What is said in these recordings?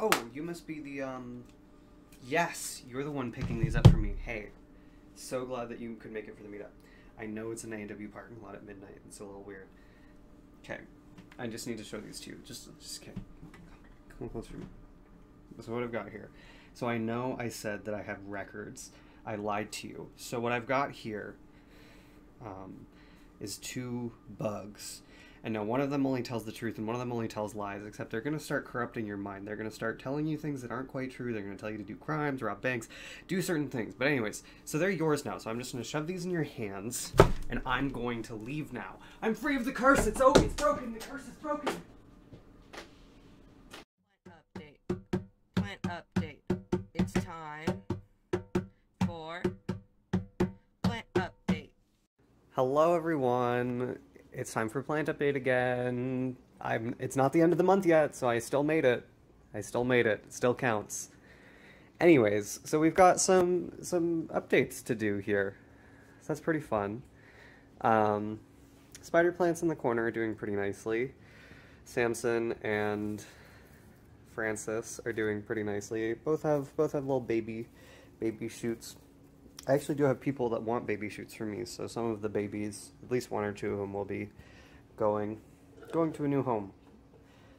Oh, you must be the um. Yes, you're the one picking these up for me. Hey, so glad that you could make it for the meetup. I know it's an A&W parking lot at midnight. It's a little weird. Okay, I just need to show these to you. Just, just okay. Come closer. to me. What I've got here. So I know I said that I have records. I lied to you. So what I've got here um, is two bugs. And now one of them only tells the truth and one of them only tells lies, except they're going to start corrupting your mind. They're going to start telling you things that aren't quite true. They're going to tell you to do crimes, rob banks, do certain things. But, anyways, so they're yours now. So I'm just going to shove these in your hands and I'm going to leave now. I'm free of the curse. It's over. It's broken. The curse is broken. Plant update. Plant update. It's time for plant update. Hello, everyone. It's time for plant update again. I'm. It's not the end of the month yet, so I still made it. I still made it. It still counts. Anyways, so we've got some some updates to do here. So that's pretty fun. Um, spider plants in the corner are doing pretty nicely. Samson and Francis are doing pretty nicely. Both have both have little baby baby shoots I actually do have people that want baby shoots for me, so some of the babies, at least one or two of them, will be going going to a new home.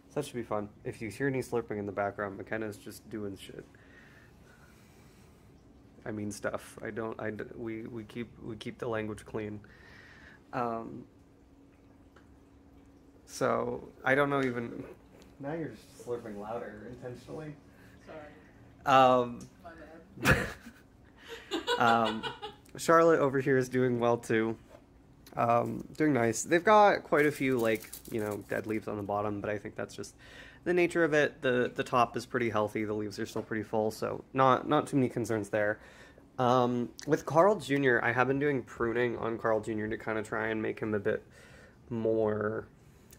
So that should be fun. If you hear any slurping in the background, McKenna's just doing shit. I mean stuff. I don't. I we we keep we keep the language clean. Um. So I don't know even. Now you're slurping louder intentionally. Sorry, Um. my bad. um, Charlotte over here is doing well too. Um, doing nice. They've got quite a few like you know dead leaves on the bottom, but I think that's just the nature of it. the The top is pretty healthy. The leaves are still pretty full, so not not too many concerns there. Um, with Carl Jr., I have been doing pruning on Carl Jr. to kind of try and make him a bit more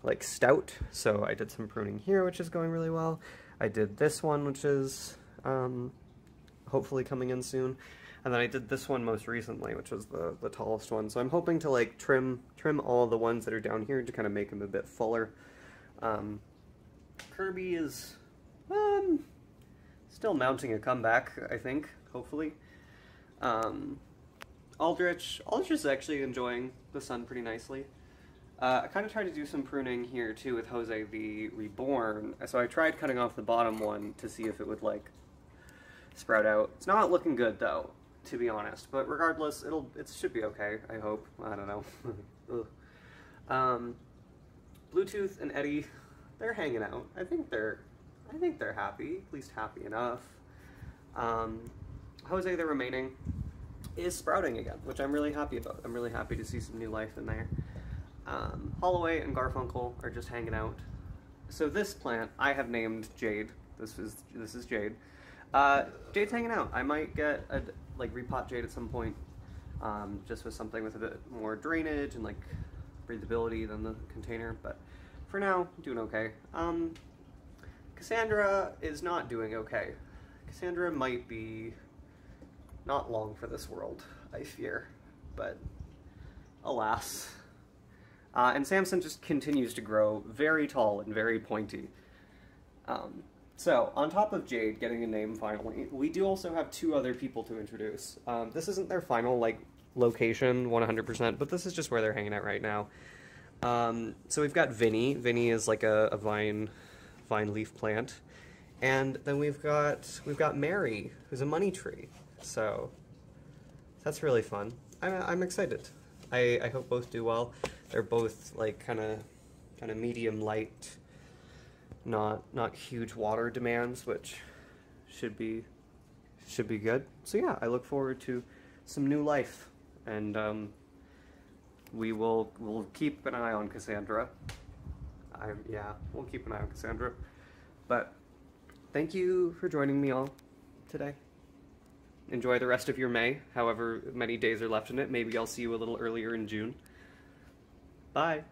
like stout. So I did some pruning here, which is going really well. I did this one, which is um, hopefully coming in soon. And then I did this one most recently, which was the, the tallest one. So I'm hoping to like trim trim all the ones that are down here to kind of make them a bit fuller. Um, Kirby is um, still mounting a comeback, I think, hopefully. Um, Aldrich, Aldrich is actually enjoying the sun pretty nicely. Uh, I kind of tried to do some pruning here too with Jose the Reborn. So I tried cutting off the bottom one to see if it would like sprout out. It's not looking good though, to be honest. But regardless, it'll it should be okay. I hope. I don't know. Um, Bluetooth and Eddie, they're hanging out. I think they're, I think they're happy. At least happy enough. Um, Jose the remaining is sprouting again, which I'm really happy about. I'm really happy to see some new life in there. Um, Holloway and Garfunkel are just hanging out. So this plant I have named Jade. This is this is Jade. Uh, Jade's hanging out. I might get a like repot Jade at some point, um, just with something with a bit more drainage and like breathability than the container. But for now, doing okay. Um, Cassandra is not doing okay. Cassandra might be not long for this world, I fear. But alas. Uh, and Samson just continues to grow very tall and very pointy. Um, so, on top of Jade getting a name finally, we do also have two other people to introduce. Um, this isn't their final, like, location 100%, but this is just where they're hanging out right now. Um, so we've got Vinny. Vinny is like a, a vine, vine leaf plant. And then we've got, we've got Mary, who's a money tree. So, that's really fun. I'm, I'm excited. I, I hope both do well. They're both like kind of kind of medium light, not not huge water demands, which should be should be good. So yeah, I look forward to some new life, and um, we will we'll keep an eye on Cassandra. I yeah, we'll keep an eye on Cassandra. But thank you for joining me all today. Enjoy the rest of your May, however many days are left in it. Maybe I'll see you a little earlier in June. Bye.